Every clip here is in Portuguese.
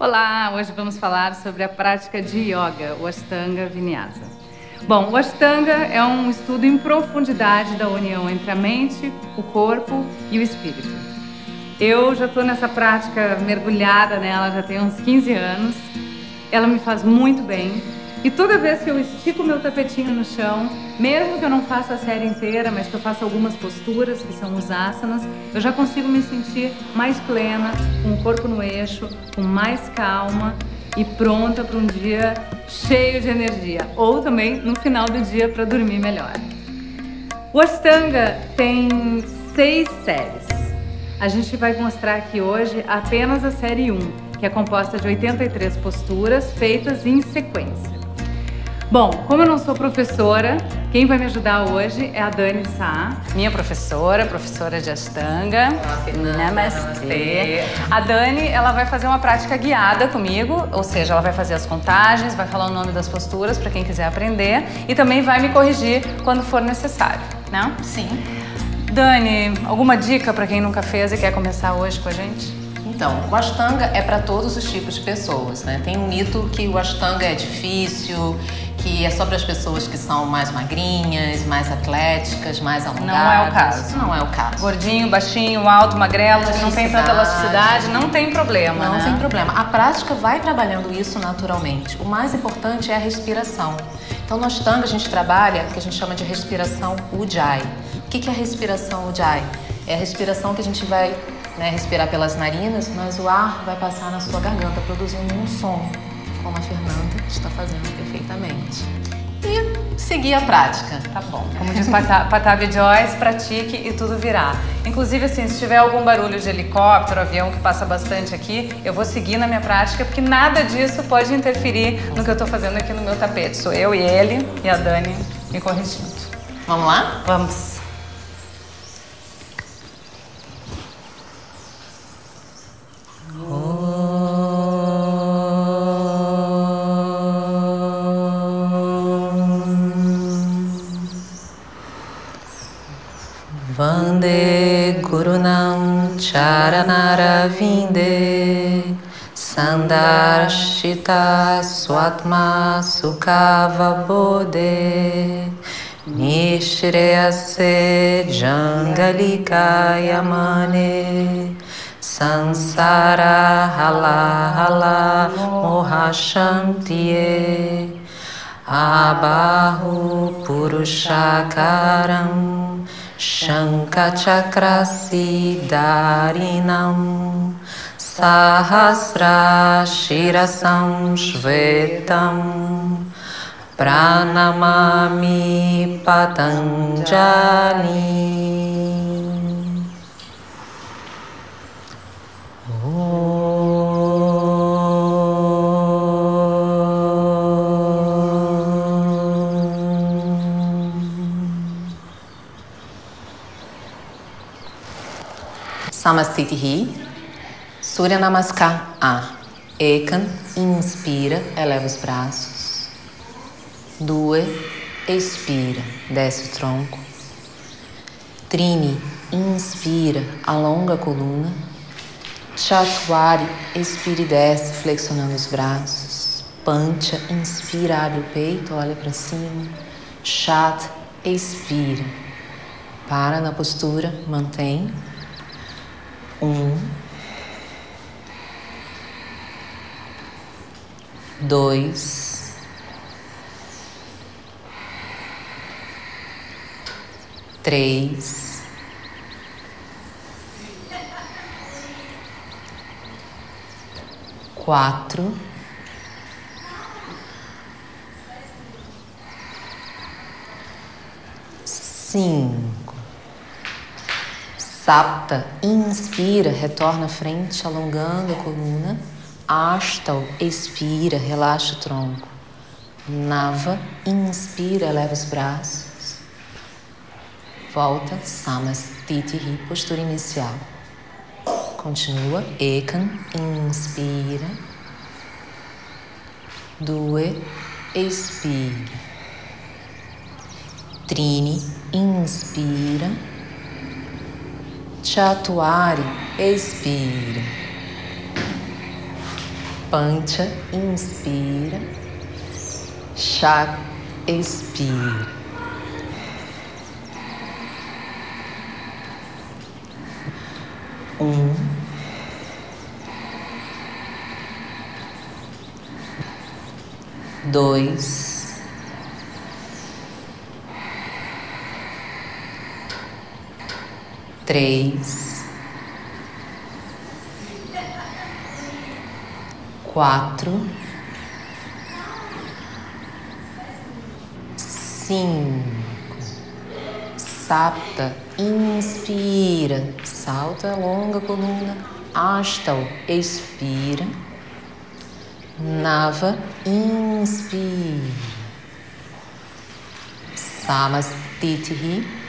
Olá, hoje vamos falar sobre a prática de yoga, o Ashtanga Vinyasa. Bom, o Ashtanga é um estudo em profundidade da união entre a mente, o corpo e o espírito. Eu já estou nessa prática mergulhada nela já tem uns 15 anos. Ela me faz muito bem e toda vez que eu estico meu tapetinho no chão, mesmo que eu não faça a série inteira, mas que eu faça algumas posturas, que são os asanas, eu já consigo me sentir mais plena, com o corpo no eixo, com mais calma e pronta para um dia cheio de energia, ou também no final do dia para dormir melhor. O Ashtanga tem seis séries. A gente vai mostrar aqui hoje apenas a série 1, que é composta de 83 posturas feitas em sequência. Bom, como eu não sou professora, quem vai me ajudar hoje é a Dani Sá, minha professora, professora de Ashtanga. Namastê. A Dani, ela vai fazer uma prática guiada comigo, ou seja, ela vai fazer as contagens, vai falar o nome das posturas para quem quiser aprender e também vai me corrigir quando for necessário, né? Sim. Dani, alguma dica para quem nunca fez e quer começar hoje com a gente? Então, o Ashtanga é para todos os tipos de pessoas, né? Tem um mito que o Ashtanga é difícil, que é só para as pessoas que são mais magrinhas, mais atléticas, mais alongadas. Não é o caso. Não é o caso. Gordinho, baixinho, alto, magrelo, que não tem tanta elasticidade, não tem problema, Não né? tem problema. A prática vai trabalhando isso naturalmente. O mais importante é a respiração. Então, no Ashtanga, a gente trabalha o que a gente chama de respiração Ujjayi. O que é a respiração Ujjayi? É a respiração que a gente vai né, respirar pelas narinas, mas o ar vai passar na sua garganta, produzindo um som, como a Fernanda está fazendo perfeitamente. E seguir a prática. Tá bom. Como diz Pata- Patabi Joyce, pratique e tudo virá. Inclusive, assim, se tiver algum barulho de helicóptero, avião que passa bastante aqui, eu vou seguir na minha prática, porque nada disso pode interferir no que eu tô fazendo aqui no meu tapete. Sou eu e ele e a Dani me corrigindo. Vamos lá? Vamos. Gurunam Charanaravinде Sandarshita Swatma Sukhava Bodhe Nishreyase Jangalika Yamane Sansara Hala Hala Mohashantiye Abahu Purushakaram Shankachakrasidarinam Sahasra Shirasam Shvetam Pranamami Patanjali Samastitihi, Surya Namaskar A. Ekan, inspira, eleva os braços. Due, expira, desce o tronco. Trini, inspira, alonga a coluna. Chatwari, expira e desce, flexionando os braços. Pancha, inspira, abre o peito, olha para cima. Chat, expira. Para na postura, mantém. Um. Dois. Três. Quatro. Cinco. Sapta, inspira, retorna à frente, alongando a coluna. Ashtal, expira, relaxa o tronco. Nava, inspira, eleva os braços. Volta, Samastitihi, postura inicial. Continua, Ekan, inspira. Due, expira. Trini, inspira. Chatuari, expira. Pancha, inspira. Chat, expira. Um. Dois. Três. Quatro. Cinco. Sapta inspira, salta, a coluna, Ashtal, expira, Nava, inspira, Samastitihi,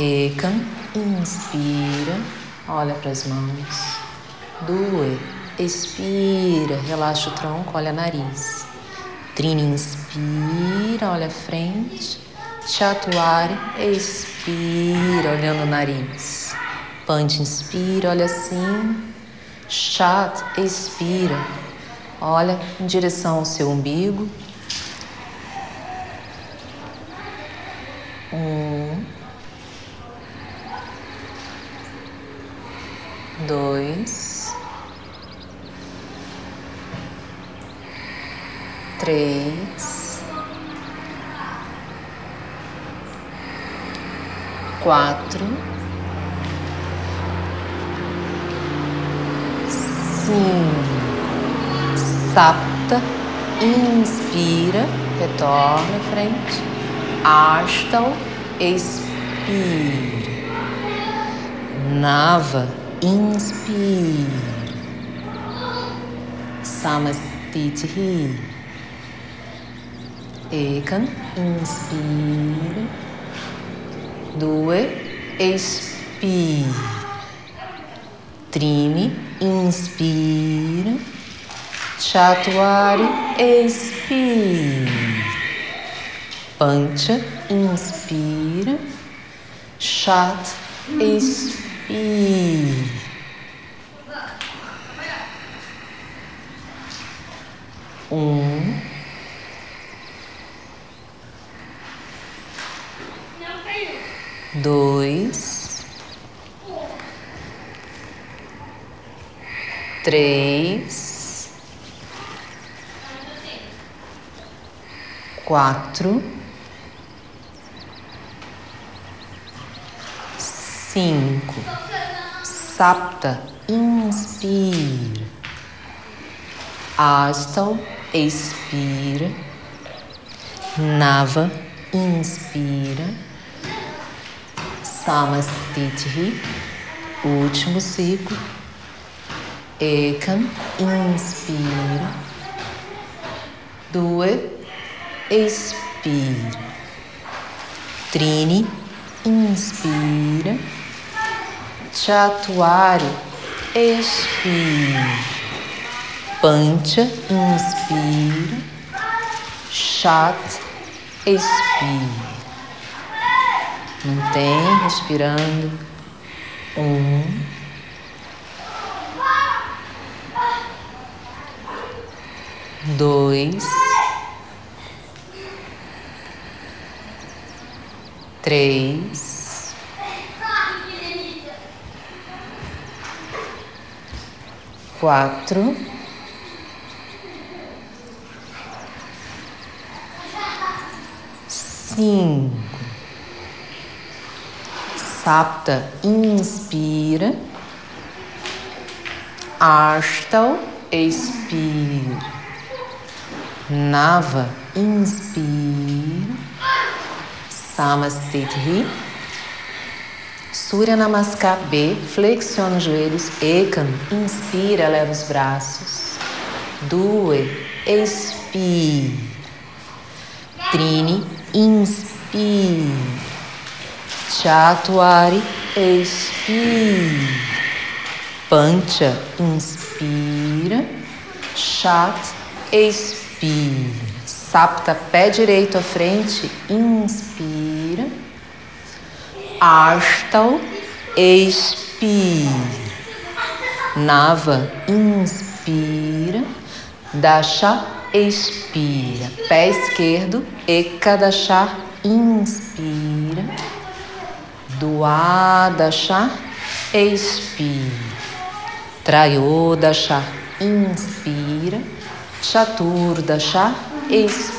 Ekam, inspira, olha para as mãos, Due, expira, relaxa o tronco, olha nariz, Trini, inspira, olha a frente, Chatuari, expira, olhando o nariz. Pante, inspira, olha assim. Chat, expira, olha em direção ao seu umbigo. Um, dois, três. quatro, cinco, sapta, inspira, retorna à frente, ashtal, expira, nava, inspira, samastiti, ekam, inspira, Due, expira. Trine, inspira. Chatuari, expira. Pancha, inspira. Chat, expira. Um. dois, três, quatro, cinco, sapta, inspira, astal, expira, nava, inspira Samastitihi, último ciclo. Ekam, inspira. Due, expira. Trini, inspira. Chatuari, expira. Pancha, inspira. Chat, expira. Mantém respirando. Um. Dois. Três. Quatro. Cinco. Sapta, inspira. Ashtal, expira. Nava, inspira. Samastiti. Surya Namaskar B, flexiona os joelhos. Ekam, inspira, leva os braços. Due, expira. Trini, inspira. Chatuari, expira. Pancha, inspira. Chat, expira. Sapta, pé direito à frente, inspira. Ashtal, expira. Nava, inspira. Dasha, expira. Pé esquerdo, Ekadasha, inspira. Duadasha, expira. Trayodasha, inspira. Chaturdasha, expira.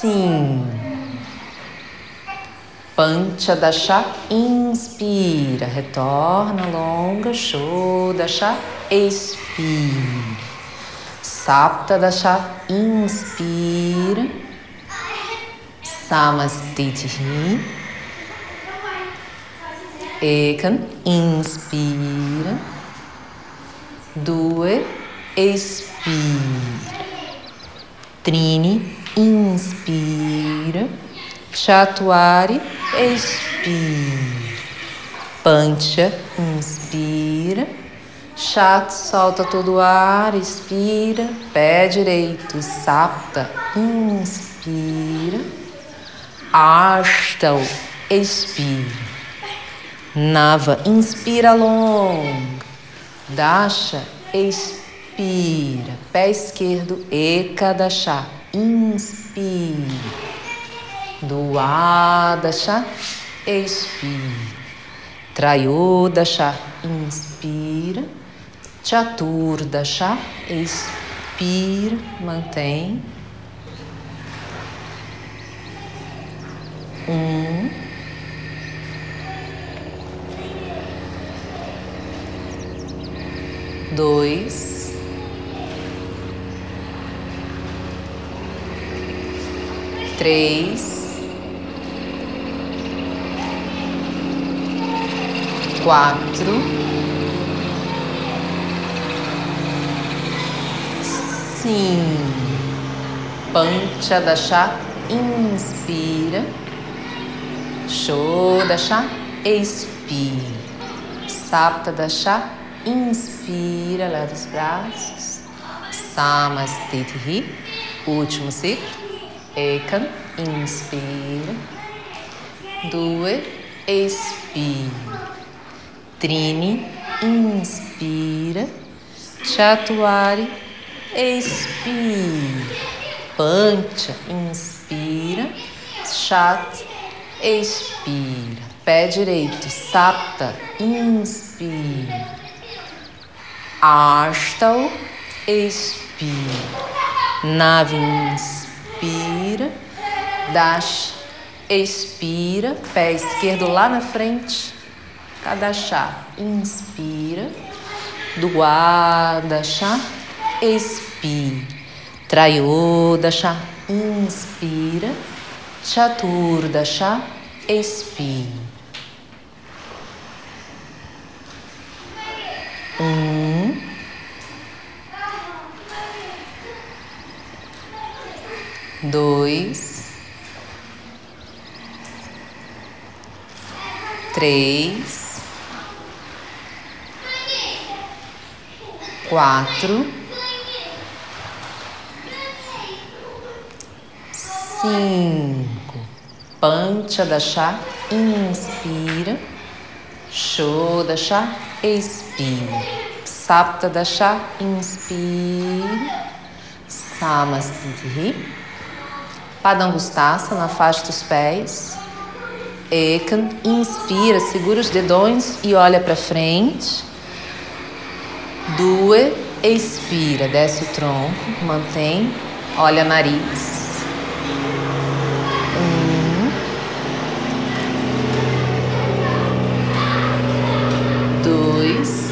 Sim. Pancha Dasha, inspira, retorna longa, Dasha, expira. Sapta Dasha, inspira. Samastitihi. Ekan, inspira. Due, expira. Trini, inspira. Chatuari, expira. Pancha, inspira. Chato, solta todo o ar, expira. Pé direito, sapta, inspira. Ashtal, expira. Nava, inspira longo. Dasha, expira. Pé esquerdo, Ekadasha, inspira. Duadasha, expira. Trayodasha, inspira. Chaturdasha, expira, mantém. Um. Dois. Três. quatro, cinco. Pancha Dasha, inspira. Shodasha, expira. Sapta Dasha, inspira, leva os braços. Samastitihi, último ciclo. Ekan, inspira. Due, expira. Trini, inspira. Chatuari, expira. Pancha, inspira. Chat, expira. Pé direito, sapta, inspira. Ashtal, expira. Nave, inspira. Dash, expira. Pé esquerdo lá na frente. Cada chá, inspira. Duada chá, expira. Trayoda chá, inspira. Chaturda chá, expira. Um. Dois. Três. Quatro. Cinco. Pancha da chá, inspira. Show da chá, expira. Sapta da chá, inspira. Samastiti. Padangustasana, afasta os pés. Ekan, inspira, segura os dedões e olha para frente. Due, expira, desce o tronco, mantém, olha nariz. Um. Dois.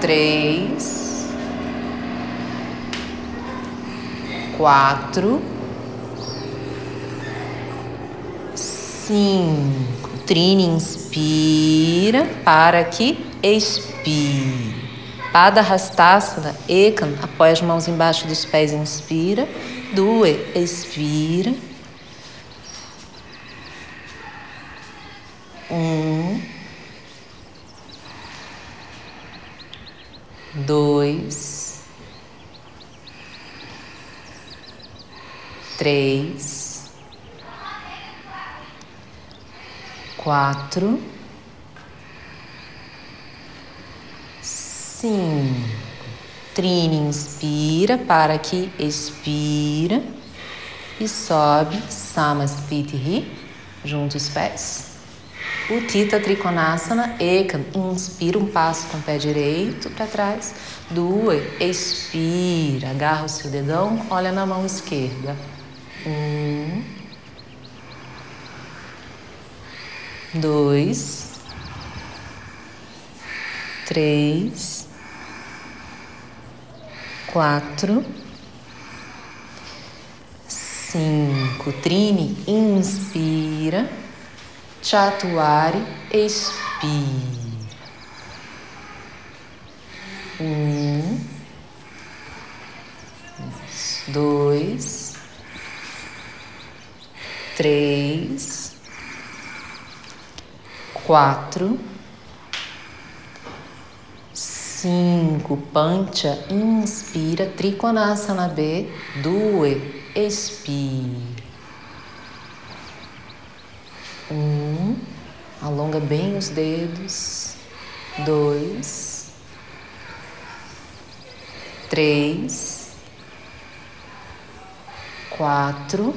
Três. quatro, cinco. Trine, inspira, para aqui, expira. Pada Rastasana, Ekan, apoia as mãos embaixo dos pés, inspira. Due, expira. Um. Dois. Três. Quatro. Cinco. Trine, inspira, para aqui, expira. E sobe, Samastiti, junta os pés. Utita Trikonasana, Eka, inspira um passo com o pé direito para trás. Due, expira, agarra o seu dedão, olha na mão esquerda. Um. Dois. Três quatro, cinco. Trine, inspira. Chatuari, expira. Um, dois, três, quatro cinco, pancha, inspira, trikonasana B, due, expira. Um, alonga bem os dedos, dois, três, quatro,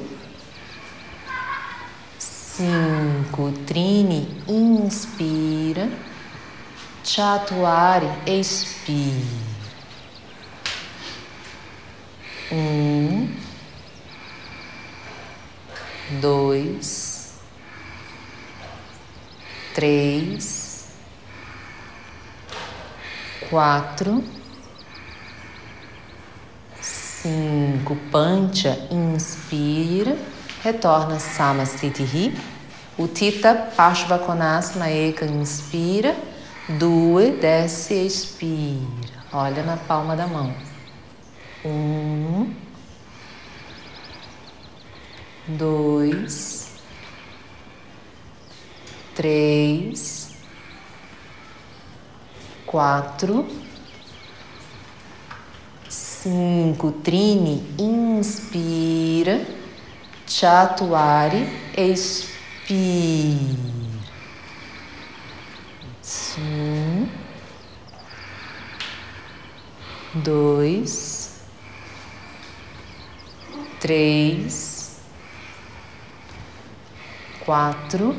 cinco, trine, inspira Chatuari, expire. Um, dois, três, quatro, cinco. Pancha, inspira, retorna Samastiti. Utita Pashvakonasana Eka, inspira Due, desce, expira. Olha na palma da mão. Um, dois, três, quatro, cinco. Trine, inspira. Chatuari, expira. Um, dois, três, quatro,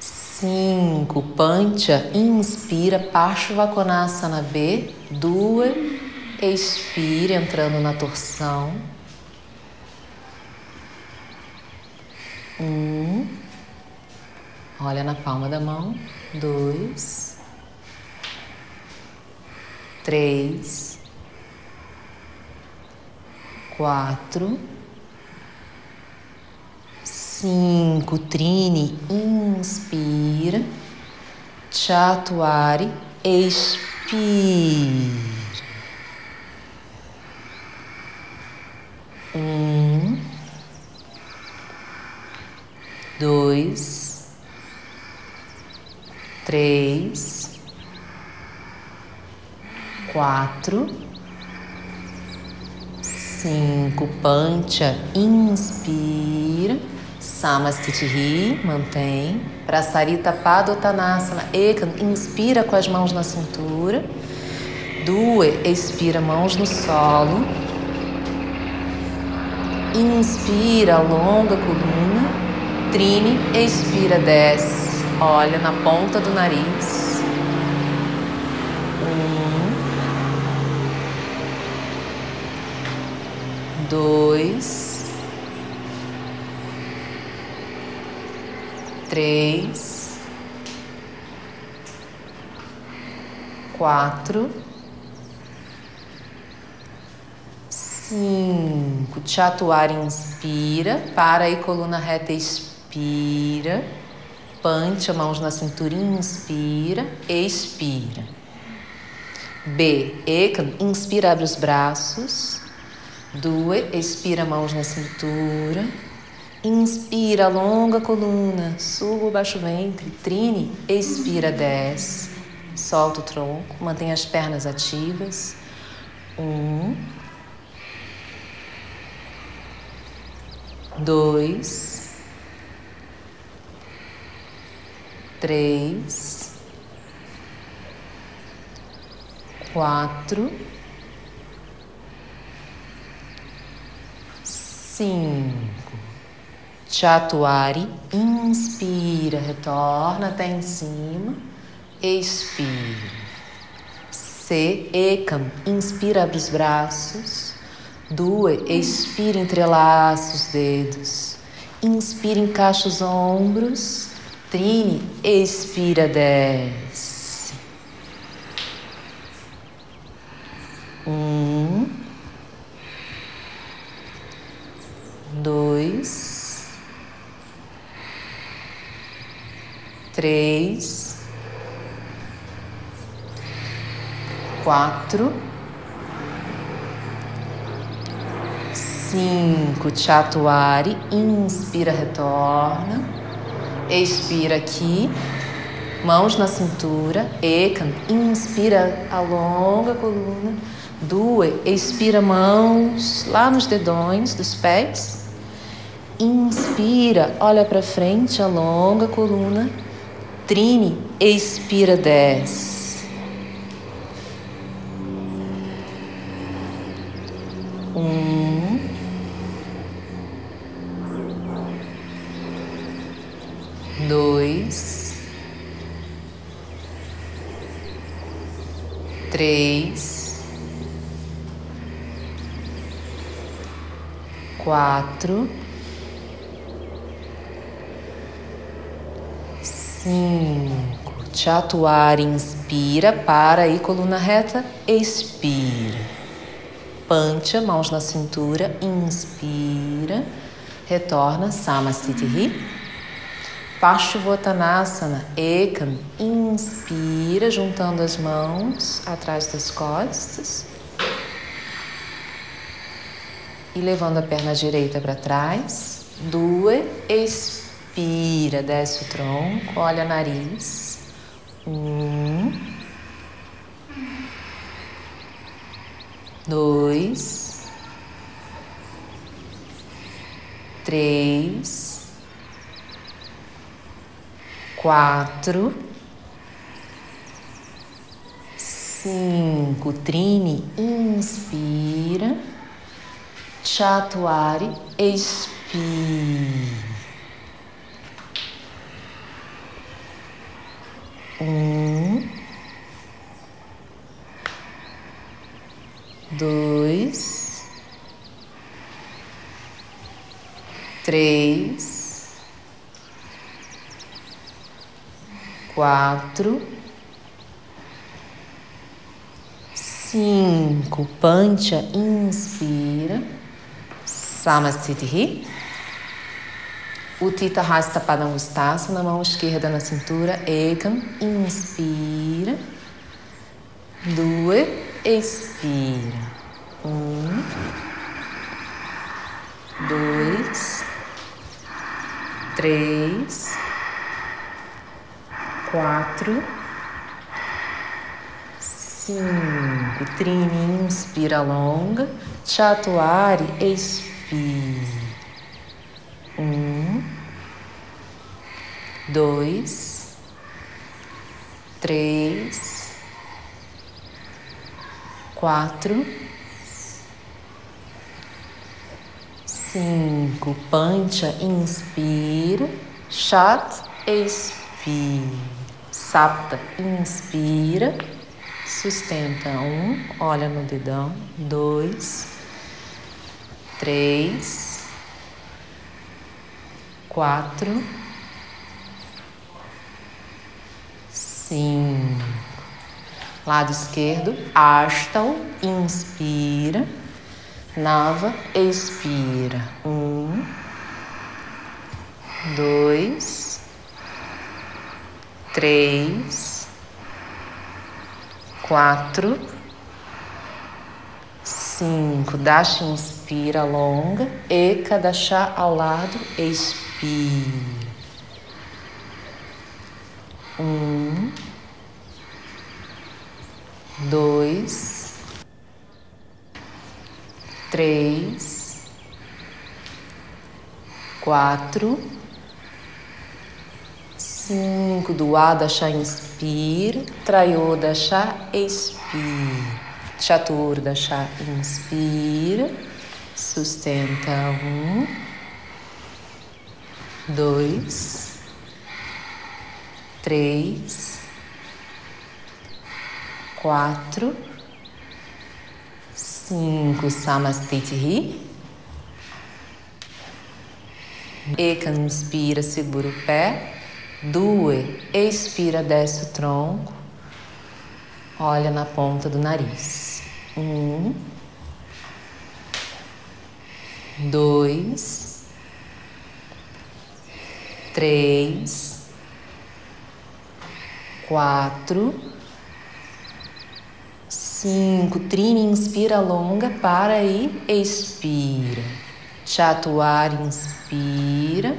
cinco. Pancha, inspira, Parshvakonasana B, duas, expira, entrando na torção. Um. Olha na palma da mão. Dois. Três. Quatro. Cinco. Trine. Inspira. Chatuari. Expira. Um. Dois três, quatro, cinco. Pancha, inspira. Samastitihi, mantém. Prasarita Padottanasana, Eka, inspira com as mãos na cintura. Due, expira, mãos no solo. Inspira, alonga a coluna. Trine, expira, desce. Olha na ponta do nariz. Um, dois, três, quatro, Cinco. Chatuari, inspira. Para aí, coluna reta, expira. Pancha, mãos na cintura, inspira. Expira. B. Ekam, inspira, abre os braços. Due, expira, mãos na cintura. Inspira, alonga a coluna, suba o baixo ventre. Trine, expira, desce. Solta o tronco, mantém as pernas ativas. Um. Dois. Três. Quatro. Cinco. Chatuari, inspira, retorna até em cima, expira. Se, ekam, inspira, abre os braços. Due, expira, entrelaça os dedos. Inspira, encaixa os ombros. Trine, expira, desce. Um, dois, três, quatro, cinco. Chatuari, inspira, retorna, expira aqui, mãos na cintura, ekam, inspira, alonga a coluna, due, expira mãos lá nos dedões dos pés. Inspira, olha para frente, alonga a coluna. Trine, expira, desce. Um. Dois. Três. Quatro. Cinco. Chatuar, inspira, para aí, coluna reta, expira. Pancha, mãos na cintura, inspira, retorna, Samastitihi. Paschimottanasana, Ekam, inspira, juntando as mãos atrás das costas. E levando a perna direita para trás. Due, expira desce o tronco, olha o nariz. Um. Dois. Três. Quatro. Cinco. Trine, inspira. Chatuari, expira. Um, dois, três, quatro, cinco. Pancha, inspira. Samastitihi. Utita Hasta Padangustasana, na mão esquerda na cintura, Ekam, inspira, Due, expira. Um, dois, três, quatro, cinco. Trine, inspira longa, Chatuari, expira. Um, dois, três, quatro, cinco. Pancha, inspira. Chat, expira. Sapta, inspira. Sustenta. Um, olha no dedão. Dois, três quatro, cinco. Lado esquerdo, Ashtal, inspira. Nava, expira. Um, dois, três, quatro, cinco. Dasha, inspira, longa. Eka, dasha ao lado, expira. Um, dois, três, quatro, cinco. Do Adasha, inspira. Trayodasha, expira. Chaturdasha, inspira. Sustenta um, dois, três, quatro, cinco. Samastiti. Eka, inspira, segura o pé. Due, expira, desce o tronco. Olha na ponta do nariz. Um, dois, três, quatro, cinco. Trine, inspira longa, para e expira. Chatuar, inspira.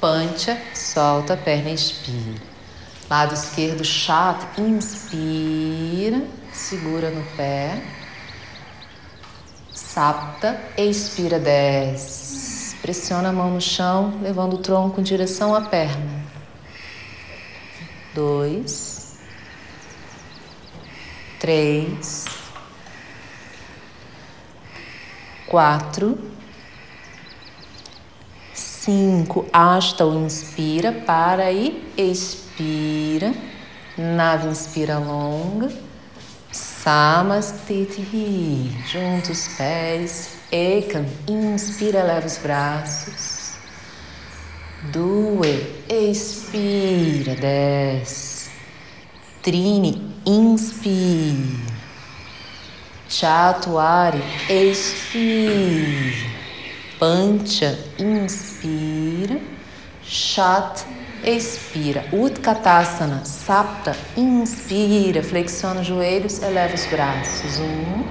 Pancha, solta a perna, expira. Lado esquerdo, chato, inspira, segura no pé. Sapta, expira, desce. Pressiona a mão no chão, levando o tronco em direção à perna. Dois, três, quatro, cinco. Hasta o inspira, para e expira. Nave inspira longa. Samastiti. Junta os pés. Ekam. Inspira, leva os braços. Due. Expira, desce. Trine. Inspira. Chatuari. Expira. Pancha, inspira. Chat, expira. Utkatasana, Sapta, inspira. Flexiona os joelhos, eleva os braços. Um,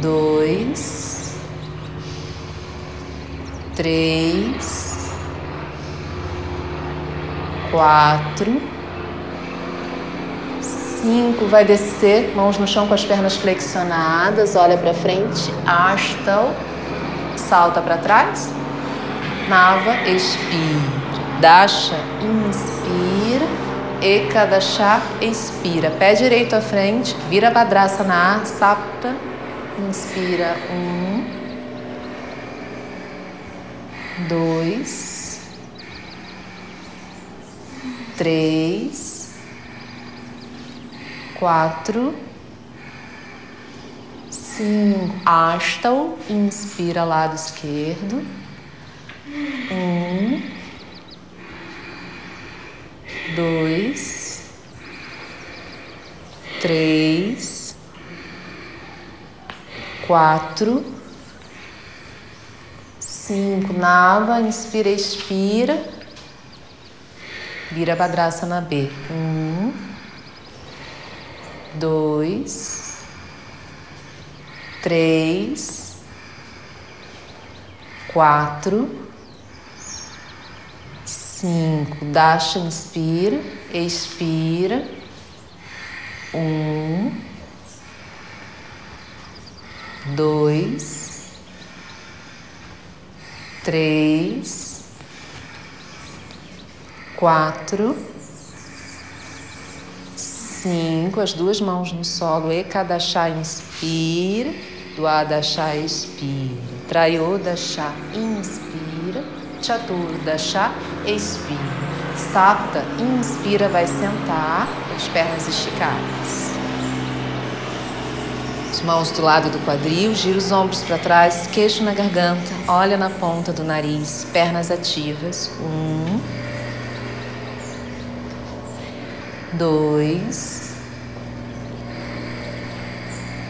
dois, três, quatro, cinco. Vai descer, mãos no chão com as pernas flexionadas, olha para frente, Ashtal, salta para trás, Nava, expira, Dasha, inspira, Ekadasha, expira, pé direito à frente, vira Badrasana, Sapta, inspira, um, dois, três, quatro, cinco. Ashtal, inspira lado esquerdo. Um, dois, três, quatro, cinco. Nava, inspira, expira. Vira Badrasana B. Um, dois, três, quatro, cinco. Dasha, inspira, expira. Um, dois, três, quatro, cinco. As duas mãos no solo. Ekadasha, inspira. Duadasha, expira. Trayodasha, inspira. Chaturdasha, expira. Sapta, inspira, vai sentar, as pernas esticadas. As mãos do lado do quadril, gira os ombros para trás, queixo na garganta, olha na ponta do nariz, pernas ativas. Um, dois,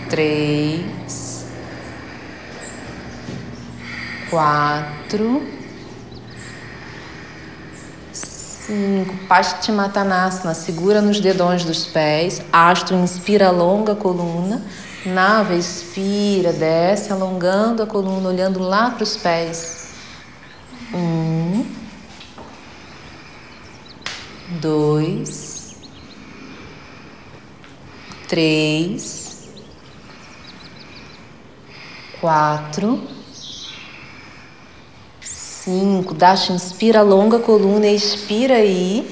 três, quatro, cinco. Paschimottanasana, segura nos dedões dos pés. Astro, inspira, alonga a coluna. Nava, expira, desce, alongando a coluna, olhando lá para os pés. Um, dois, três, quatro, cinco. Dasha, inspira, alonga a coluna, expira aí.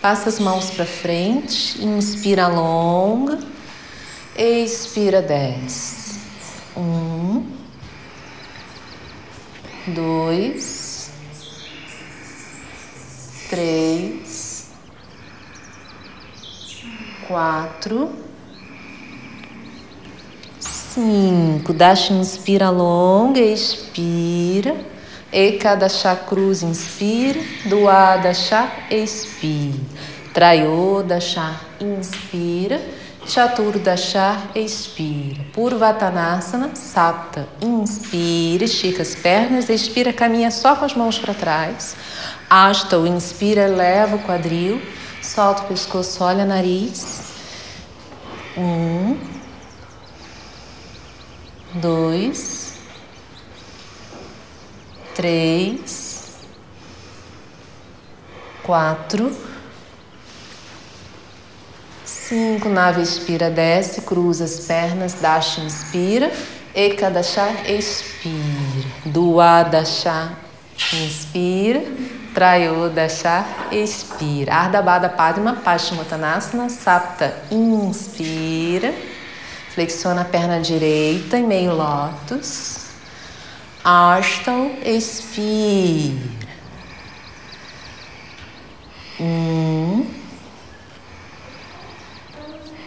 Passa as mãos para frente, inspira, alonga. Expira, desce. Um, dois, três, quatro, cinco. Dasha inspira longa, expira. E cada chá cruz inspira, doada chá expira. Traioda chá inspira Chaturdasha, expira. Purvatanasana, sapta, inspira, estica as pernas, expira, caminha só com as mãos para trás. Asta, inspira, leva o quadril, solta o pescoço, olha o nariz. Um, dois, três, quatro, Cinco, nave expira, desce, cruza as pernas, dasha, inspira. Ekadasha, expira. Duadasha, inspira. Trayodasha, expira. Ardhabada Padma, Paschimottanasana, Sapta, inspira. Flexiona a perna direita em meio lótus. Ashtal, expira. Um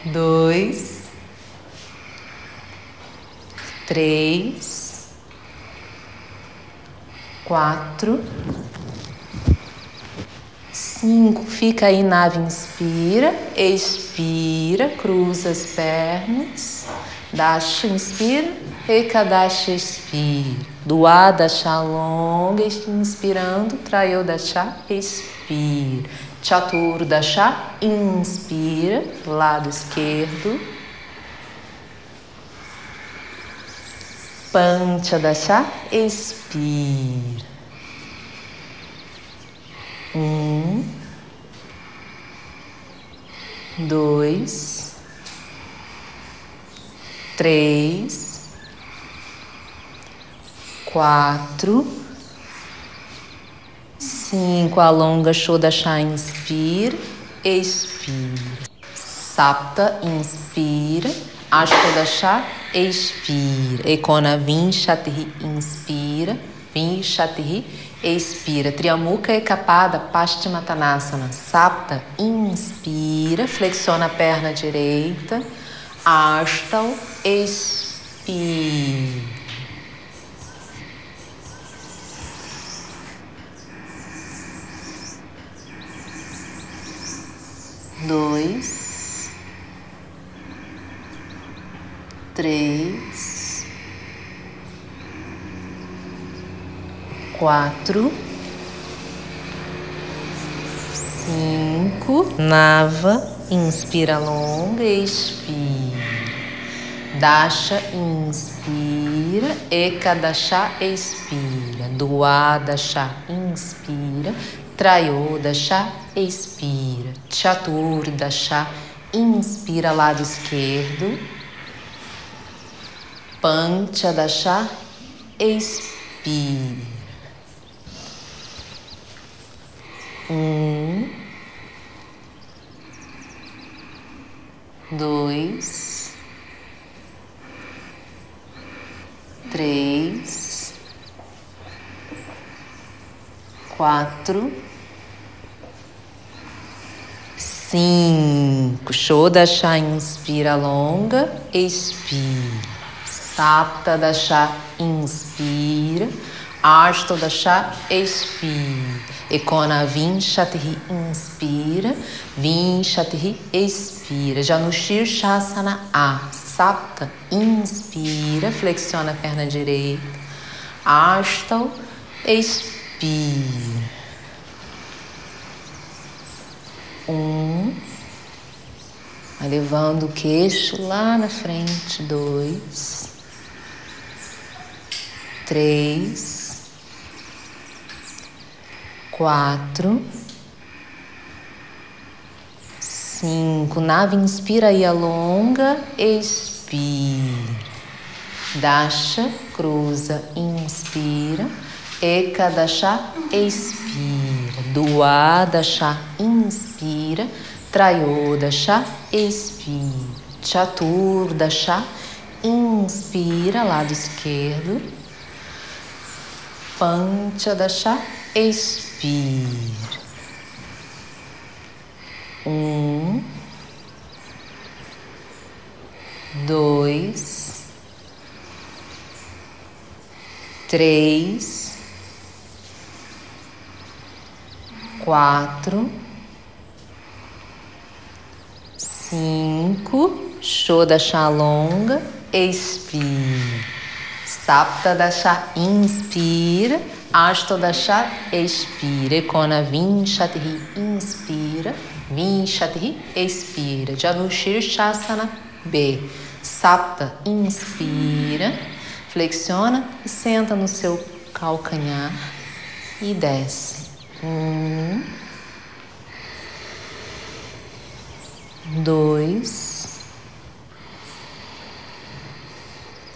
dois, três, quatro, cinco. Fica aí, nave, inspira, expira, cruza as pernas, dasha, inspira, ekadasha, expira. Duadasha longa, inspirando, traiu dasha, expira. Chaturdasha, inspira, lado esquerdo. Panchadasha, expira. Um, dois, três, quatro Cinco, alonga Shodasha, inspira, expira. Sapta, inspira. Ashodasha, expira. Ekona Vinshatri, inspira. Vinshatri, expira. Triamuka Ekapada, Pastimatanasana. Sapta, inspira. Flexiona a perna direita. Ashtal, expira. dois, três, quatro, cinco. Nava, inspira longa, expira. Dasha, inspira. Ekadasha, expira. Duadasha, inspira. Trayodasha, expira. Chaturdasha, inspira lado esquerdo. Panchadasha, expira. Um, dois, três, quatro Cinco. Shodasha, inspira longa, expira. Sapta Dasha, inspira. Ashto Dasha, expira. Ekona Vinshatri, inspira. Vinshatri, expira. Já no Shirshasana A. Sapta, inspira. Flexiona a perna direita. Hasta expira. Um. Vai levando o queixo lá na frente. Dois. Três. Quatro. Cinco. Nave inspira e alonga. Expira. Dasha, cruza, inspira. Eka, dasha, expira. Dua, dasha, inspira. Trayo, dasha, expira. Chatur, dasha, inspira, lado esquerdo. Pancha, dasha, expira. Um, dois, três, quatro, cinco, show da chá longa, expira, sapta da chá, inspira, asta da chá, expira, econa vinchatri, inspira, vinchatri, expira, janushir chasana, B, sapta, inspira, Flexiona e senta no seu calcanhar e desce. Um, dois,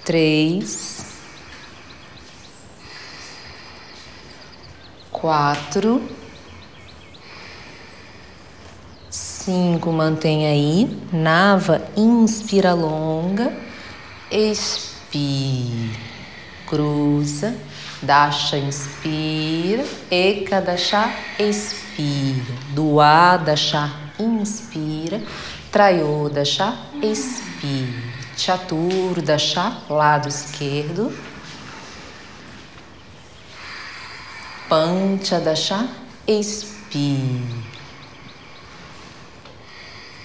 três, quatro, cinco. Mantém aí. Nava, inspira longa, expira cruza, dasha, inspira, eka, dasha, expira, doa, dasha, inspira, trayo, dasha, expira, chatur, dasha, lado esquerdo, pancha, dasha, expira.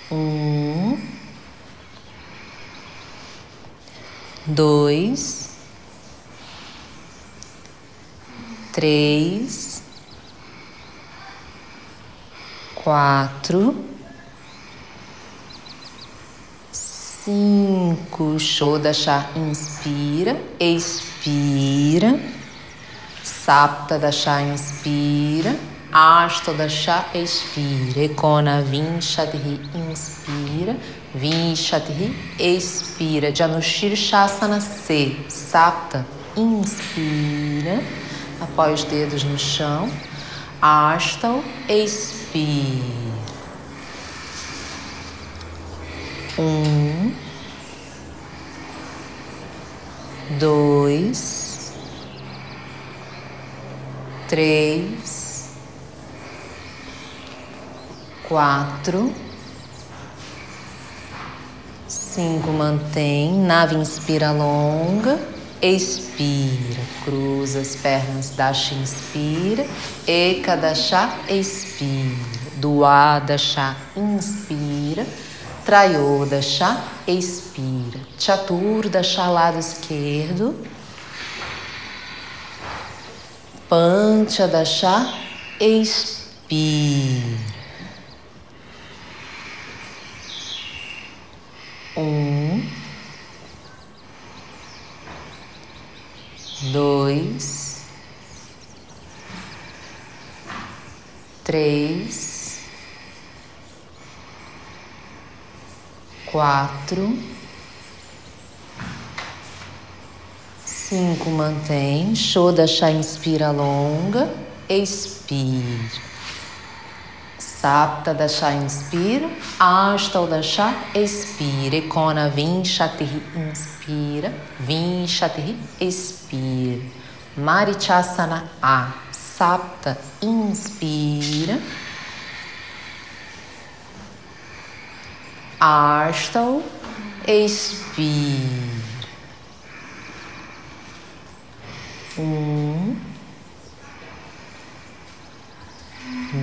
Um, dois, três, quatro, cinco. Show da chá, inspira, expira. Sapta da chá, inspira. Asta da chá, expira. Ekona vinchadri, inspira. Vinchadri, expira. Janushir Shasana C. Sapta, inspira. Apoia os dedos no chão. Asta, expira. Um, dois, três, quatro, cinco. Mantém. Nave inspira longa. Expira. Cruza as pernas. Dasha inspira. Eka dasha expira. Doa dasha inspira. Trayo dasha expira. Chatur dasha lado esquerdo. Pancha dasha expira. Um, dois, três, quatro, cinco. Mantém. Shoda inspira longa, expira. Sapta Dasha inspira, Asta Dasha expira, Ekona Vinchatihi inspira, Vinchatihi expira, Marichasana A, Sapta inspira, Asta expira. Um,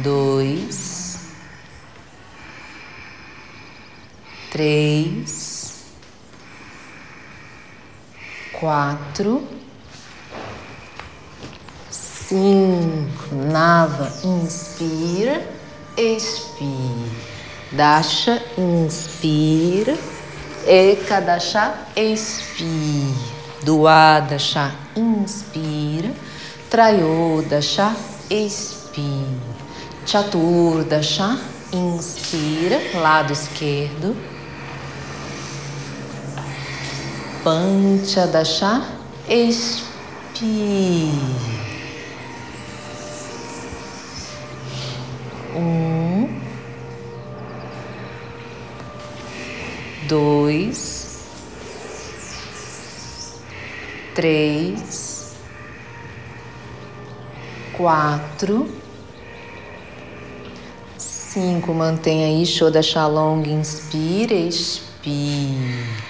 dois, três, quatro, cinco. Nava, inspira, expira. Dasha, inspira. Ekadasha, expira. Duadasha, inspira. Trayodasha, expira. Chaturdasha, inspira, lado esquerdo. Panchadasha, expira. Um, dois, três, quatro, cinco. Mantenha aí, Shoda Shalong, inspira, expira.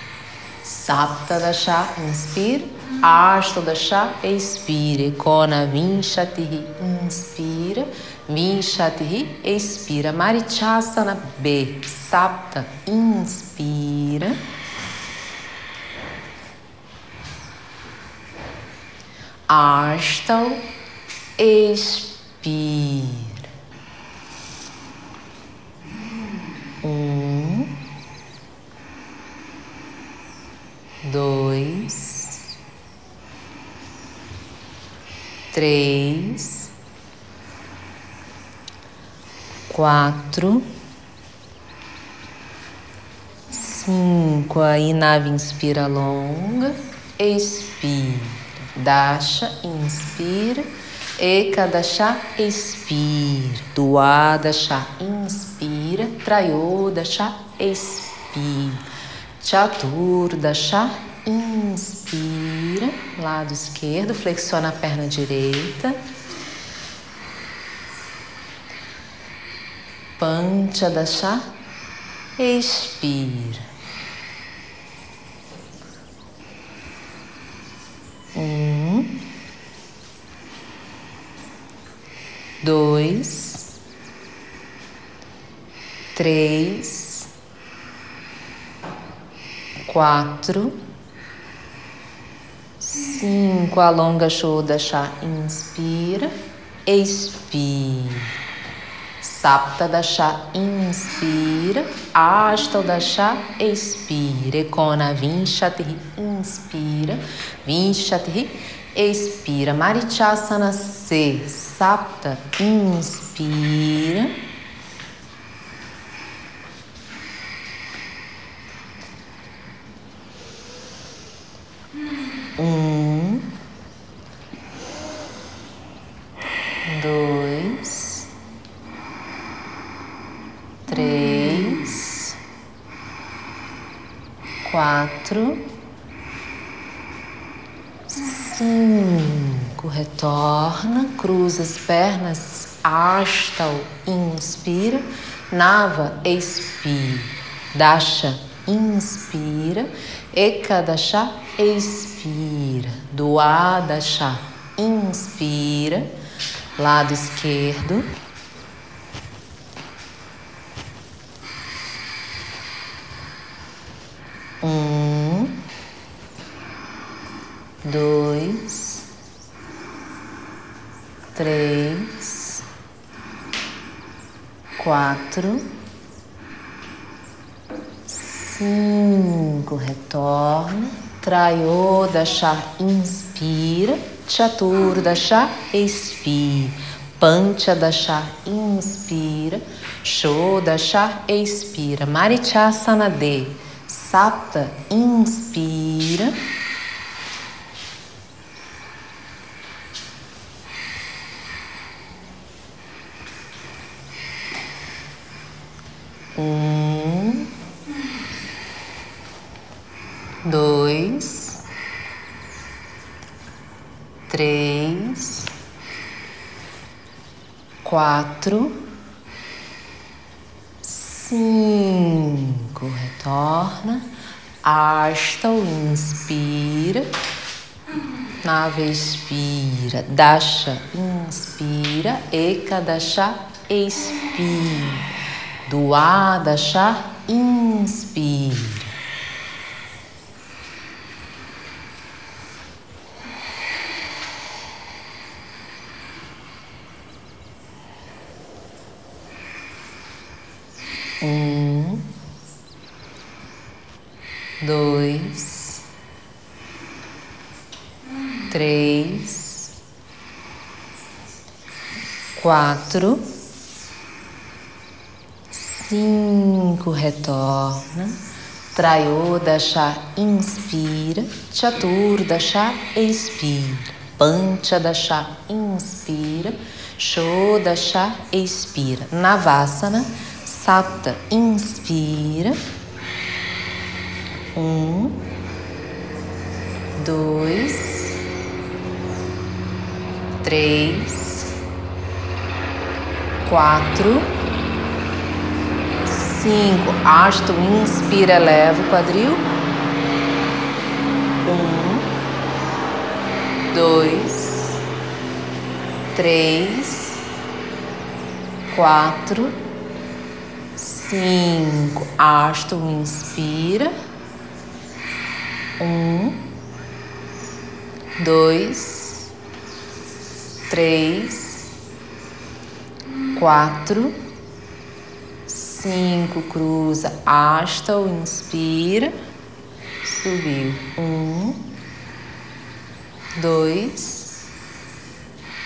Sapta chá, inspira. Asta da chá, expira. Kona Vinshatihi, inspira. Vinshatihi, expira. Marichasana B, Sapta, inspira. Asta, expira. Um, dois, três, quatro, cinco. Aí nave inspira longa, expira, dasha, inspira. Ekadasha, expira. Duadasha, inspira. Trayodasha, expira. Chaturdasha, inspira. Lado esquerdo, flexiona a perna direita. Panchadasha, expira. Dois, três, quatro, cinco. Alonga Shoda Chá, inspira, expira. Sapta da chá, inspira. Asta da chá, expira. Ekona Vinshatihi, inspira. Vinshatihi, expira. Marichasana C, Sapta, inspira. Um, dois, três, quatro, cinco. Retorna, cruza as pernas, hastal, inspira, nava, expira, dasha, inspira, ekadasha, expira, duadasha, inspira, lado esquerdo. Um, dois, três, quatro, cinco. Retorna. Trayodasha, inspira. Chaturdasha, expira. Panchadasha, inspira. Shodasha, expira. Marichasana D. Sapta, inspira. Um, dois, três, quatro, cinco. Retorna. Asta, inspira. Nave expira. Dasha, inspira. Ekadasha, expira. Duadasha, inspira. Dois, três, quatro, cinco. Retorna. Trayodasha, inspira. Chaturdasha, expira. Panchadasha, inspira. Shodasha, expira. Navasana, Sapta, inspira. Um, dois, três, quatro, cinco. Hasto, inspira, eleva o quadril. Um, dois, três, quatro, cinco. Hasto, inspira. Um, dois, três, quatro, cinco. Cruza, hasta ou inspira, subiu. Um, dois,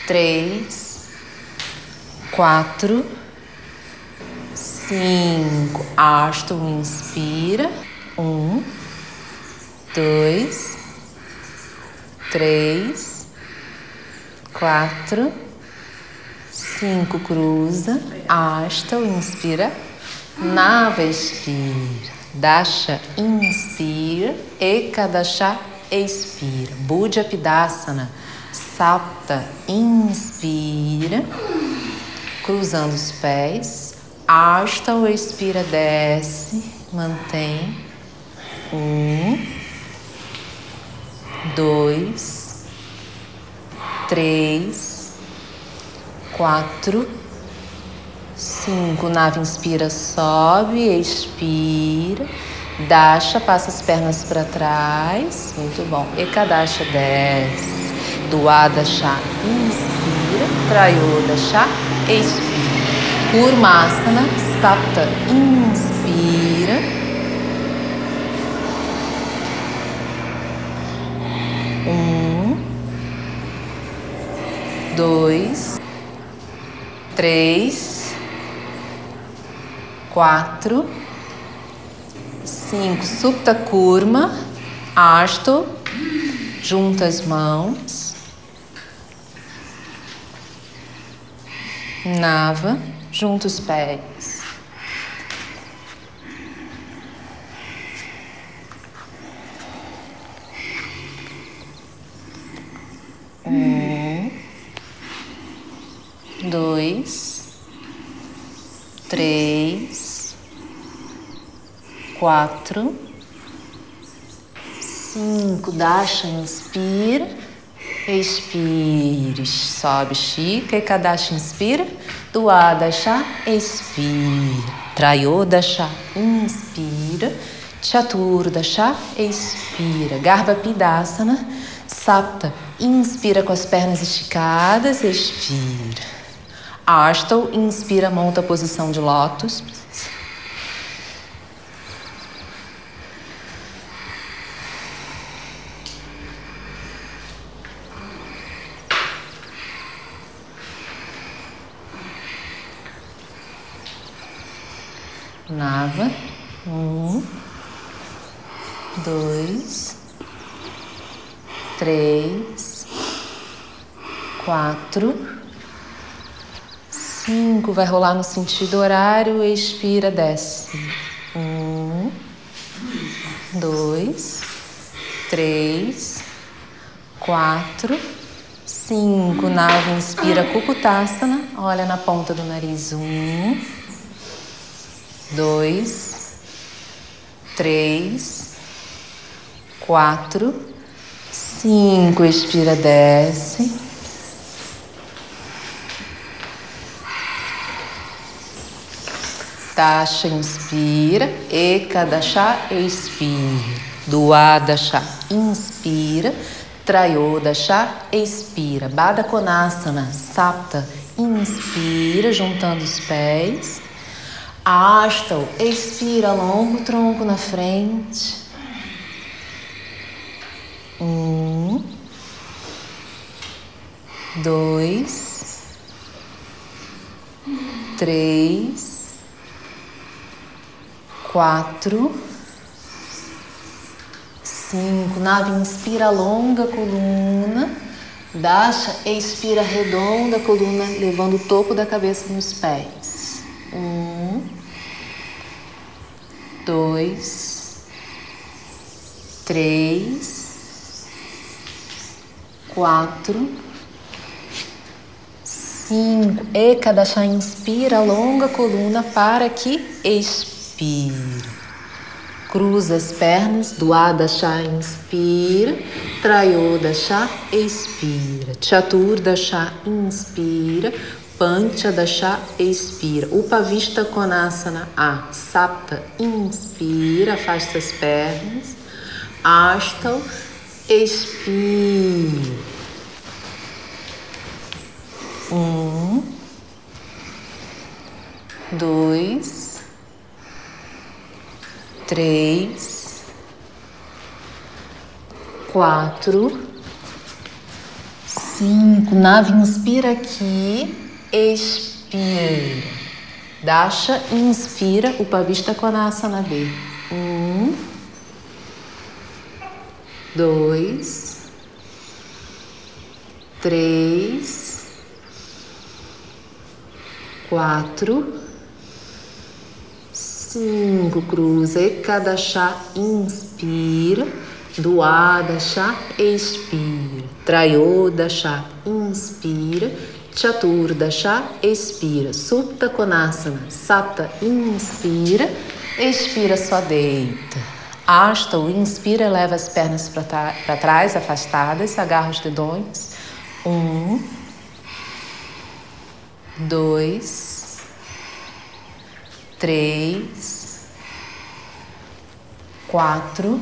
três, quatro, cinco. Hasta ou inspira. Um, dois, três, quatro, cinco, cruza, hasta, inspira, nava, expira, dasha, inspira, ekadasha, expira, Budya Pidasana, sapta, inspira, cruzando os pés, hasta, expira, desce, mantém, um, dois, três, quatro, cinco. Nave inspira, sobe, expira. Dasha, passa as pernas para trás. Muito bom. Ekadasha, desce. Duadasha, inspira. Trayodasha, expira. Kurmasana, Sapta, inspira. Um, dois, três, quatro, cinco. Supta Kurma, hasto, junta as mãos. Nava, junta os pés. Dois, três, quatro, cinco. Dasha, inspira, expire, sobe, estica, e Kadasha, inspira, Duadasha, expira, Trayodasha, inspira, Chaturdasha, expira, Garbha Pidasana, Sapta, inspira com as pernas esticadas, expira. Ashtal, inspira, monta a posição de lótus. Nava, um, dois, três, quatro, cinco. Vai rolar no sentido horário, expira, desce. Um, dois, três, quatro, cinco. Nave inspira, Kukutasana. Olha na ponta do nariz. Um, dois, três, quatro Cinco, expira, desce. Tasha, inspira. Ekadasha, expira. Duadasha, inspira. Trayodasha, expira. Bada Konasana, Sapta, inspira, juntando os pés. Asta, expira, longo tronco na frente. Um, dois, três, quatro, cinco. Nave inspira, longa coluna. Dasha, expira, redonda coluna, levando o topo da cabeça nos pés. Um, dois, três, quatro, cinco. Ekadasha, inspira, alonga a coluna para que expire. Cruza as pernas, do Adasha, inspira, Trayodasha, expira, Chaturdasha, inspira, Panchadasha, expira, Upavista Konasana, A, Sapta, inspira, afasta as pernas, Ashtal, expira. Um, dois, três, quatro, cinco. Nave inspira aqui, expira. Dasha, inspira, Upavista Konasana B. Um, dois, três, quatro, Cinco, cruza. Ekadasha, inspira. Duadasha, expira. Trayodasha, inspira. Chaturdasha, expira. Supta Konasana, Sapta, inspira. Expira, só deita. Asta, inspira, leva as pernas para trás, afastadas, agarra os dedões. Um, dois, três, quatro,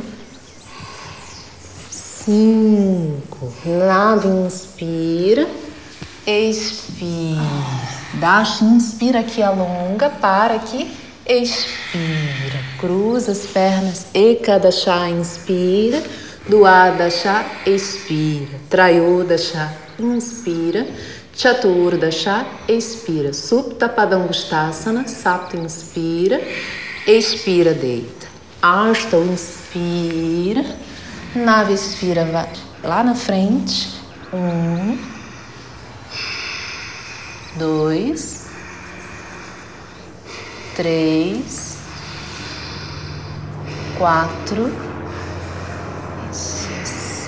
cinco. Nave inspira, expira. Dasha inspira aqui, alonga, para aqui, expira. Cruza as pernas, Ekadasha inspira, Duadasha expira, Trayodasha inspira. Chaturdasha, expira. Supta Padangustasana, Sapta, inspira. Expira, deita. Asta, inspira. Nave, expira, vai lá na frente. Um. Dois. Três. Quatro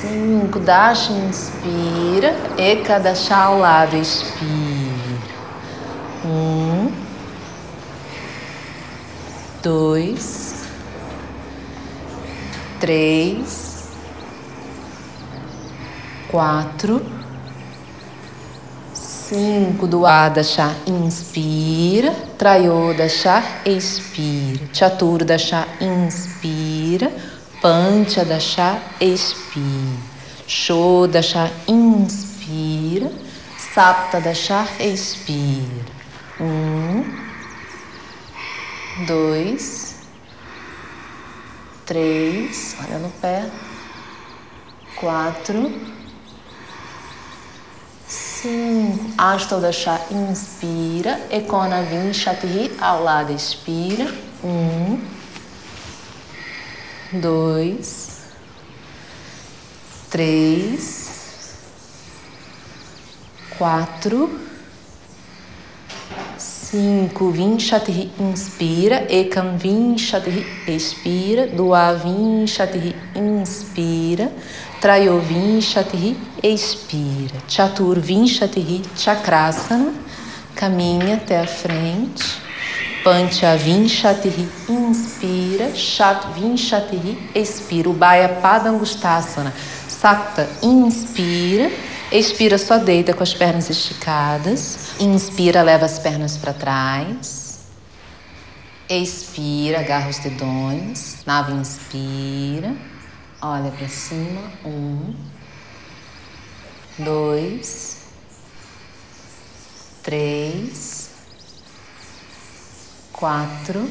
Cinco, Dasha, inspira. Ekadasha ao lado, expira. Um, dois, três, quatro, cinco. Do Adasha, inspira. Trayodasha, expira. Chaturdasha, inspira. Pancha da chá, expira. Show da chá, inspira. Sapta da chá, expira. Um, dois, três, olha no pé. Quatro, cinco. Asta da chá, inspira. Ekona vinchati, ao lado, expira. Um, dois, três, quatro, cinco. Vinchatri inspira, Ekam Vinchatri expira, Dua Vinchatri inspira, Trayo Vinchatri expira, Chatur Vinchatri Chakrasana, caminha até a frente. Pancha Vinchatiri, inspira, Chat Vinchatiri, expira. Ubaya Padangustasana, Sakta, inspira, expira, só deita com as pernas esticadas. Inspira, leva as pernas para trás. Expira, agarra os dedões. Nave inspira, olha para cima. Um, dois, três quatro,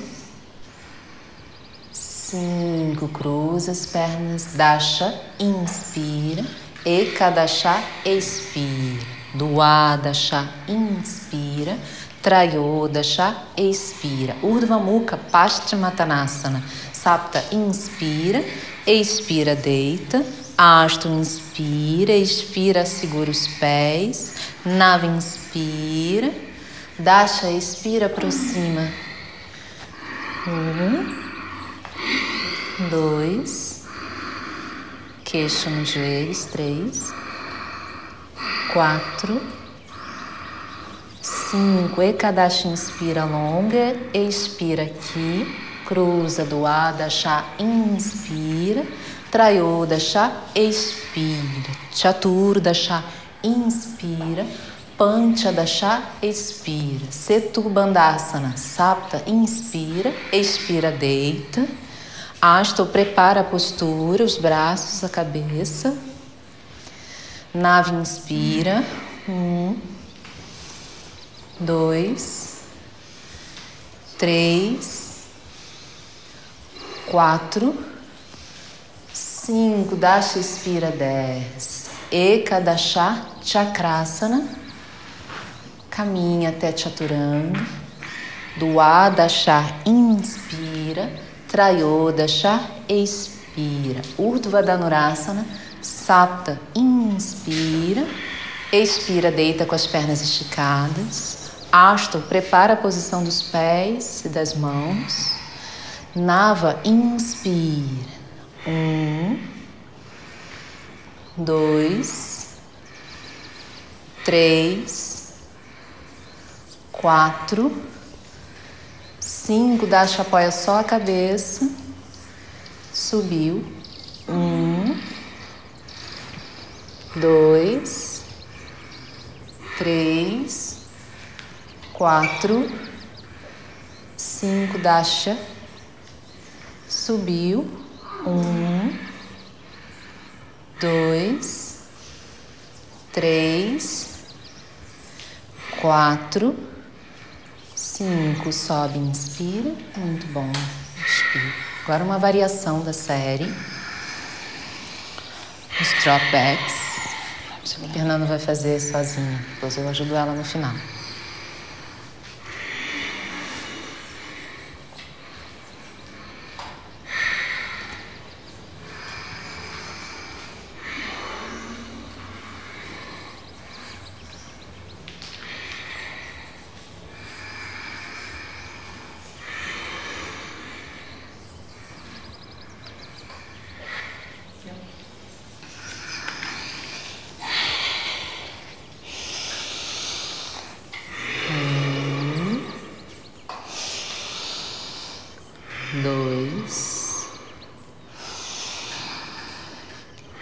cinco. Cruza as pernas, Dasha, inspira. Ekadasha, expira. Duadasha, inspira. Trayodasha, expira. Urdhva Mukha, Paschimottanasana. Sapta, inspira. Expira, deita. Asto, inspira. Expira, segura os pés. Nava, inspira. Dasha, expira, aproxima. Um, dois queixo nos joelhos, três, quatro, cinco. Ekadashi inspira longa, expira aqui, cruza do Adasha, inspira, Trayodasha, expira, Chaturdasha, inspira, Panchadasha, expira, Seturbandasana, Sapta, inspira, expira, deita. Asto prepara a postura, os braços, a cabeça. Nave inspira. Um, dois, três, quatro, cinco. Dasha expira dez. Ekadasha Chakrasana. Caminha até Chaturanga. Do Adasha inspira. Trayodasha, expira. Urdhva Dhanurasana, Sapta, inspira. Expira, deita com as pernas esticadas. Asto, prepara a posição dos pés e das mãos. Nava, inspira. Um, dois, três, quatro, Cinco, Dasha apoia só a cabeça. Subiu. Um, dois, três, quatro, cinco, Dasha. Subiu. Um, dois, três, quatro, Cinco, sobe, inspira. Muito bom. Expira. Agora uma variação da série. Os dropbacks. A Fernanda vai fazer sozinha. Depois eu ajudo ela no final. dois,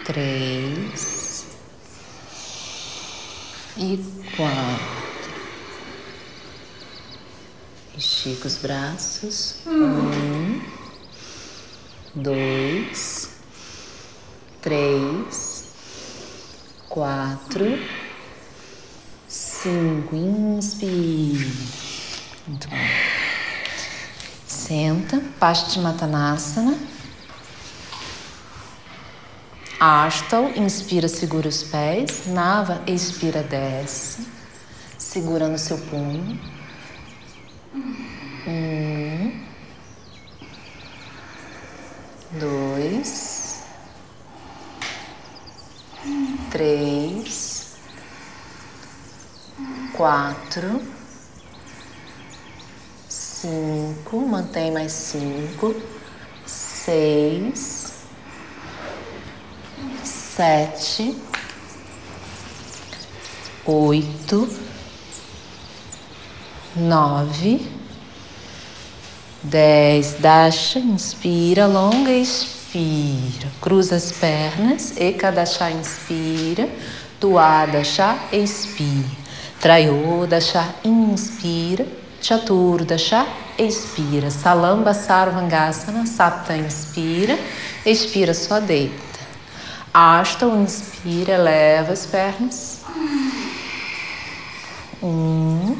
três e quatro. Estica os braços. Um, dois, três, quatro, cinco. Inspire. Muito bom. Senta, Paschimottanasana. Ashtal, inspira, segura os pés. Nava, expira, desce. Segura no seu punho. Um. Dois. Três. Quatro cinco, mantém mais cinco, seis, sete, oito, nove, dez. Dasha, inspira, longa, expira. Cruza as pernas, Ekadasha, inspira, Duadasha, expira. Trayodasha, inspira. Chaturdasha, expira. Salamba Sarvangasana, Sapta, inspira. Expira, só deita. Asta, inspira, eleva as pernas. Um.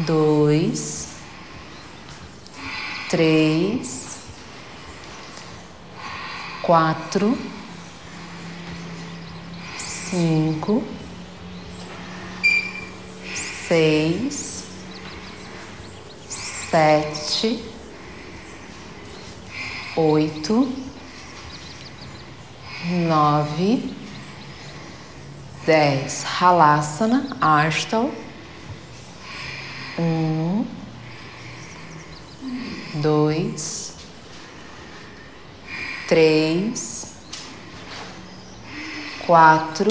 dois, três, quatro, cinco, seis, sete, oito, nove, dez. Halasana, Ashtal. Um, dois, três, quatro,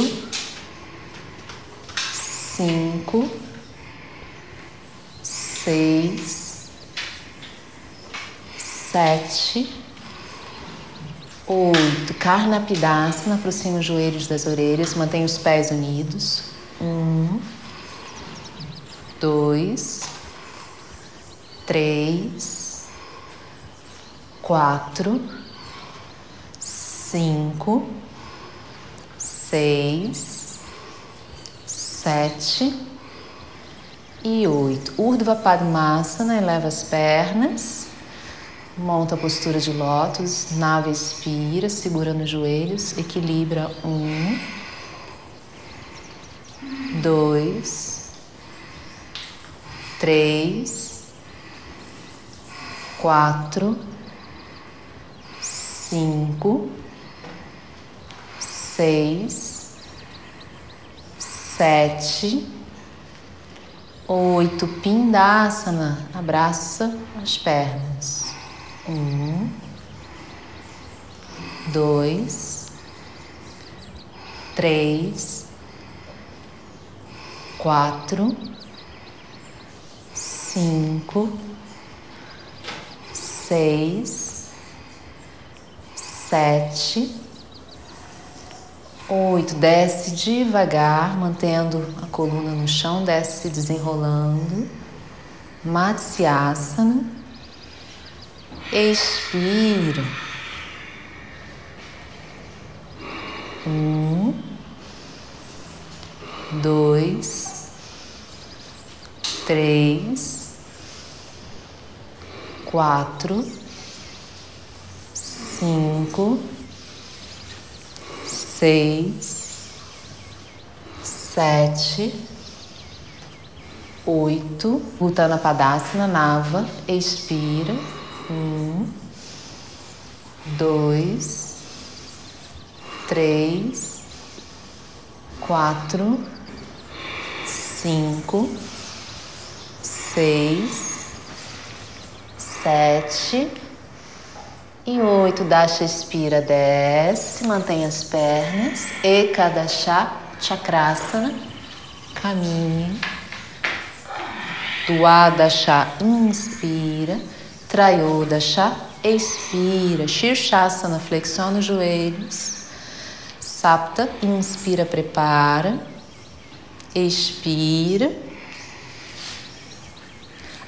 cinco, seis, sete, oito. Karnapidasana, aproxima os joelhos das orelhas, mantém os pés unidos. Um, dois, três, quatro, cinco, seis, sete e oito. Urdhva Padmasana, eleva as pernas, monta a postura de lótus, nave expira, segura nos joelhos, equilibra um, dois, três, quatro, cinco, seis, sete, oito. Pindasana, abraça as pernas. Um, dois, três, quatro cinco, seis, sete, oito. Desce devagar, mantendo a coluna no chão, desce se desenrolando. Matsyasana. Expira. Um, dois, três, quatro, cinco, seis, sete, oito. Utana Padasana, Nava, expira. Um, dois, três, quatro, cinco, seis, sete e oito. Dasha expira, desce, mantém as pernas. Ekadasha, chakrasana, caminhe. Duadasha, inspira. Trayodasha, expira. Shirshasana, flexiona os joelhos. Sapta, inspira, prepara. Expira.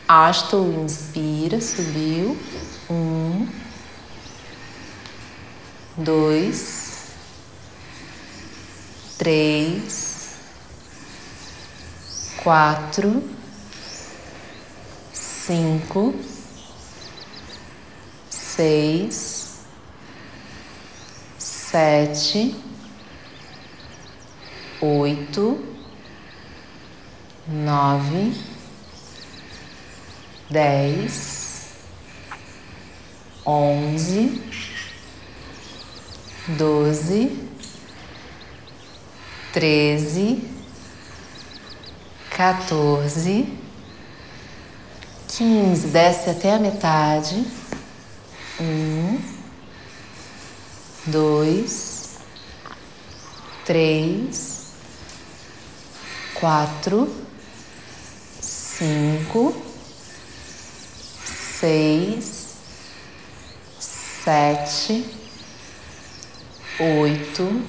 Asto, inspira, subiu. Um, dois, três, quatro, cinco, seis, sete, oito, nove. Dez, onze, doze, treze, quatorze, quinze. Desce até a metade. Um, dois, três, quatro, cinco. Seis, sete, oito,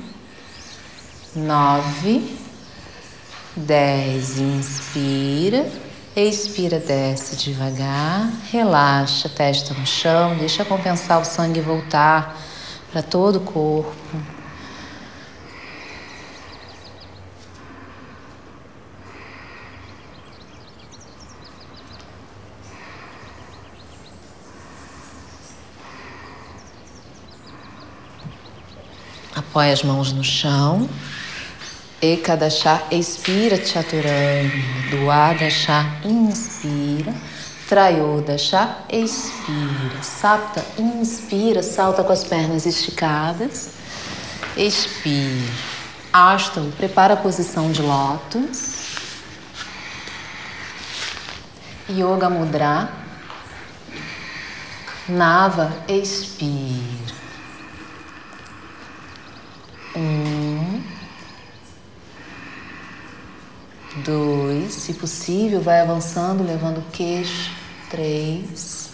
nove, dez. Inspira, expira, desce devagar, relaxa, testa no chão, deixa compensar o sangue voltar para todo o corpo. Põe as mãos no chão. Ekadasha, expira Chaturanga. Duadasha, inspira. Trayodasha, expira. Sapta, inspira, salta com as pernas esticadas. Expira. Ashtam, prepara a posição de lótus. Yoga Mudra. Nava, expira. Um. Dois. Se possível, vai avançando, levando o queixo. Três.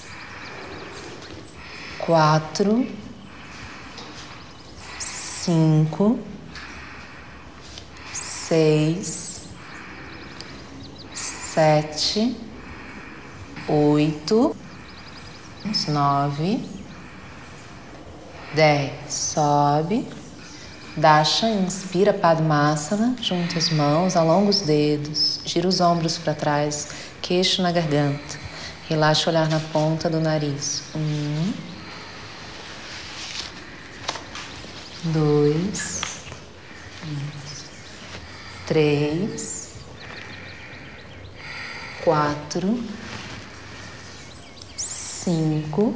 Quatro. Cinco seis, sete, oito, nove, dez. Sobe. Dasha, inspira Padmasana, junta as mãos, alonga os dedos, gira os ombros para trás, queixo na garganta. Relaxa o olhar na ponta do nariz. Um, dois, três, quatro, cinco,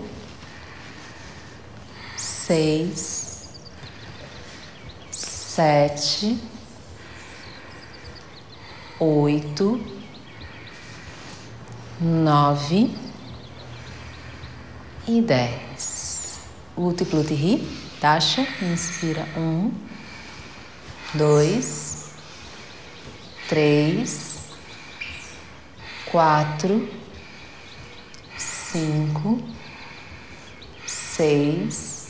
seis, sete, oito, nove e dez. Utipluti Tasha, inspira um, dois, três, quatro, cinco, seis,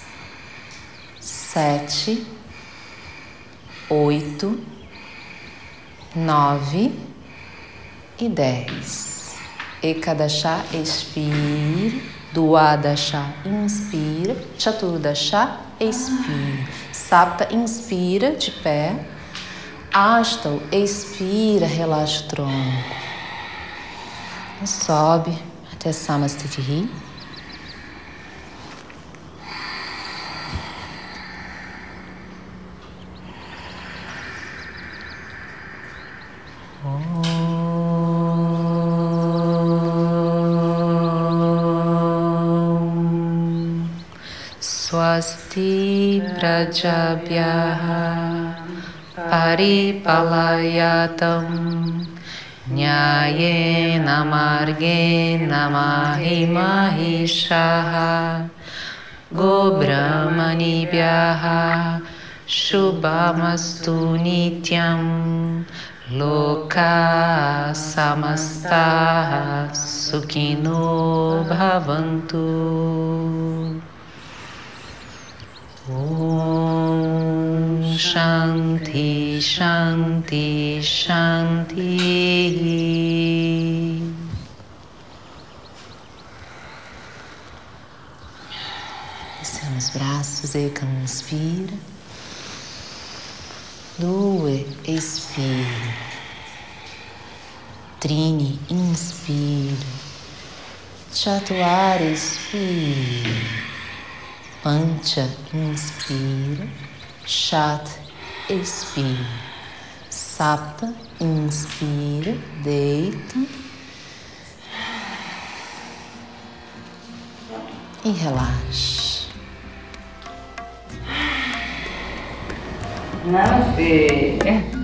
sete, oito, nove e dez. Ekadasha, expira. Duadasha, inspira. Chaturdasha, expira. Sapta, inspira de pé. Astal, expira, relaxa o tronco. Sobe até Samastitihi. ्याः परिपलयतम्। न्यायेन मार्गेण माहि महिषाः। गोब्रह्मणिभ्यः शुभमस्तु नित्यं लोका समस्ताः सुखिनो भवन्तु। Om Shanti Shanti Shanti Descendo os braços, inspira. Lue, expira. Trini, inspira. Chatuara, expira. Pancha, inspira. Chat, expira. Sapta, inspira, deita. E relaxa. Namastê.